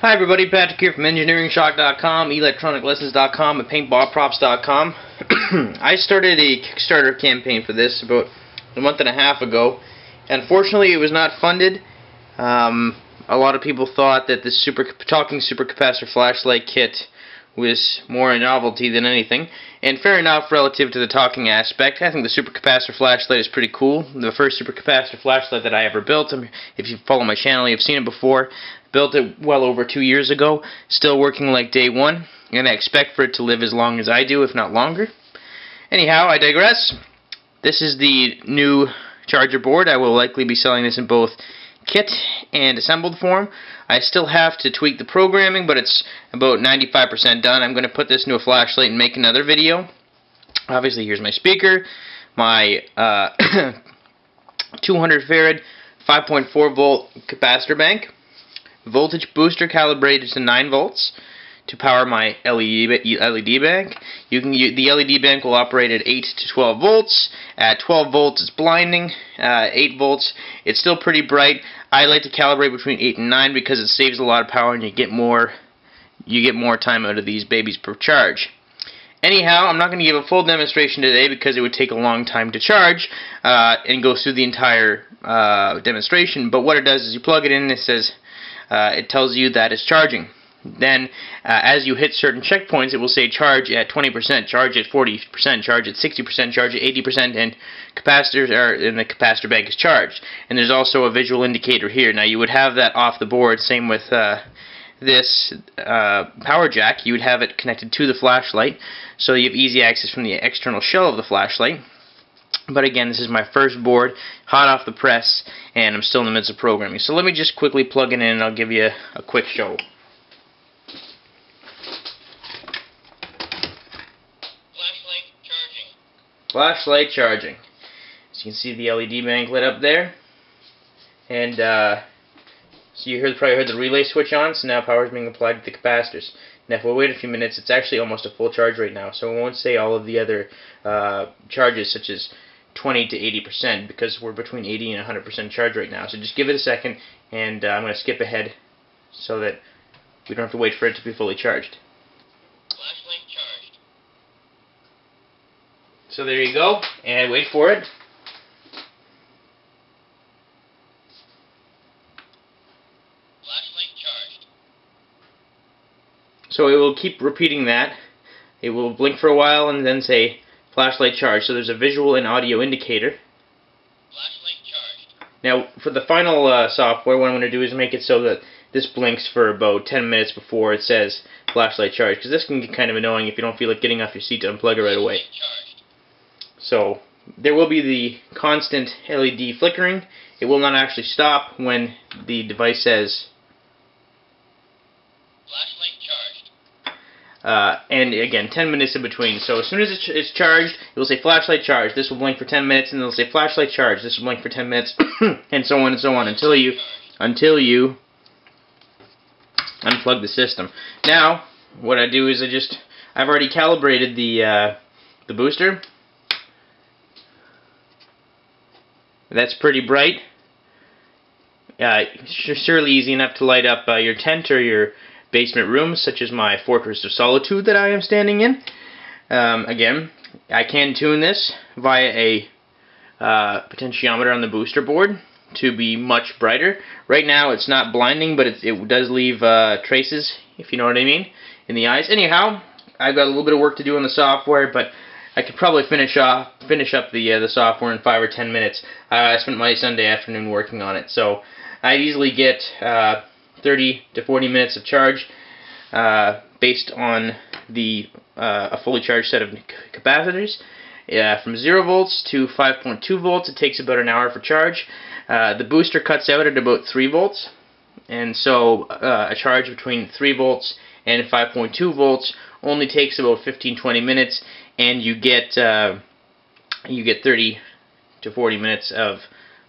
Hi everybody, Patrick here from EngineeringShock.com, ElectronicLessons.com, and PaintballProps.com. I started a Kickstarter campaign for this about a month and a half ago. Unfortunately, it was not funded. Um, a lot of people thought that the super talking supercapacitor flashlight kit was more a novelty than anything. And fair enough relative to the talking aspect. I think the supercapacitor flashlight is pretty cool. The first supercapacitor flashlight that I ever built. If you follow my channel, you've seen it before. Built it well over two years ago. Still working like day one. And I expect for it to live as long as I do, if not longer. Anyhow, I digress. This is the new charger board. I will likely be selling this in both kit and assembled form. I still have to tweak the programming, but it's about 95% done. I'm going to put this into a flashlight and make another video. Obviously, here's my speaker, my uh, 200 farad 5.4 volt capacitor bank, voltage booster calibrated to 9 volts, to power my LED LED bank. You can the LED bank will operate at 8 to 12 volts. At 12 volts, it's blinding. Uh, 8 volts, it's still pretty bright. I like to calibrate between 8 and 9 because it saves a lot of power and you get more you get more time out of these babies per charge. Anyhow, I'm not going to give a full demonstration today because it would take a long time to charge uh, and go through the entire uh, demonstration. But what it does is you plug it in and it says uh, it tells you that it's charging. Then, uh, as you hit certain checkpoints, it will say charge at 20%, charge at 40%, charge at 60%, charge at 80%, and capacitors are in the capacitor bank is charged. And there's also a visual indicator here. Now, you would have that off the board. Same with uh, this uh, power jack. You would have it connected to the flashlight, so you have easy access from the external shell of the flashlight. But again, this is my first board, hot off the press, and I'm still in the midst of programming. So let me just quickly plug it in, and I'll give you a, a quick show. Flashlight charging. As you can see the LED bank lit up there. And uh, so you heard, probably heard the relay switch on, so now power is being applied to the capacitors. Now if we wait a few minutes, it's actually almost a full charge right now, so we won't say all of the other uh, charges such as 20 to 80% because we're between 80 and 100% charge right now. So just give it a second, and uh, I'm going to skip ahead so that we don't have to wait for it to be fully charged. So there you go, and wait for it. So it will keep repeating that. It will blink for a while and then say flashlight charged. So there's a visual and audio indicator. Now for the final uh, software, what I'm going to do is make it so that this blinks for about 10 minutes before it says flashlight charged. Because this can get kind of annoying if you don't feel like getting off your seat to unplug it right away. So there will be the constant LED flickering. It will not actually stop when the device says flashlight charged. Uh, and again, 10 minutes in between. So as soon as it's charged, it will say flashlight charged. This will blink for 10 minutes, and it'll say flashlight charged. This will blink for 10 minutes, and so on and so on until you until you unplug the system. Now, what I do is I just I've already calibrated the uh, the booster. That's pretty bright. Uh, surely easy enough to light up uh, your tent or your basement room, such as my Fortress of Solitude that I am standing in. Um, again, I can tune this via a uh, potentiometer on the booster board to be much brighter. Right now it's not blinding, but it, it does leave uh, traces, if you know what I mean, in the eyes. Anyhow, I've got a little bit of work to do on the software, but I could probably finish off finish up the uh, the software in five or ten minutes. Uh, I spent my Sunday afternoon working on it, so I easily get uh, 30 to 40 minutes of charge uh, based on the uh, a fully charged set of capacitors. from 0 volts to 5.2 volts, it takes about an hour for charge. Uh, the booster cuts out at about 3 volts, and so a charge between 3 volts and 5.2 volts only takes about 15-20 minutes and you get uh, you get 30 to 40 minutes of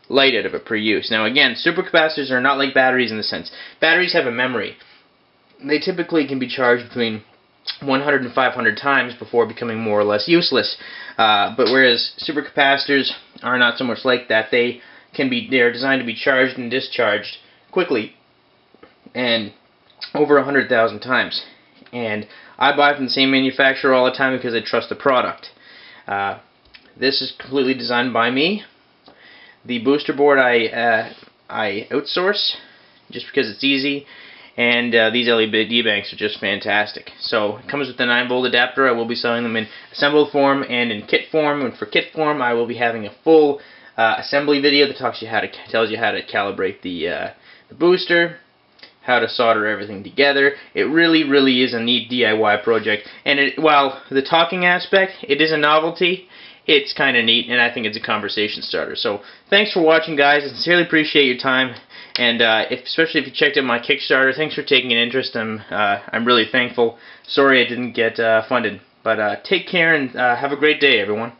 light out of it per use. Now again, supercapacitors are not like batteries in the sense. Batteries have a memory. They typically can be charged between 100 and 500 times before becoming more or less useless. Uh, but whereas supercapacitors are not so much like that, they can be they are designed to be charged and discharged quickly. And over a hundred thousand times. And I buy from the same manufacturer all the time because I trust the product. Uh, this is completely designed by me. The booster board I uh, I outsource just because it's easy and uh, these LED banks are just fantastic. So it comes with the 9 volt adapter. I will be selling them in assembled form and in kit form. And for kit form, I will be having a full uh, assembly video that talks you how to tells you how to calibrate the, uh, the booster, how to solder everything together. It really, really is a neat DIY project. And it, while the talking aspect, it is a novelty it's kind of neat, and I think it's a conversation starter. So thanks for watching, guys. I sincerely appreciate your time, and uh, if, especially if you checked out my Kickstarter, thanks for taking an interest. I'm uh, I'm really thankful. Sorry I didn't get uh, funded, but uh, take care and uh, have a great day, everyone.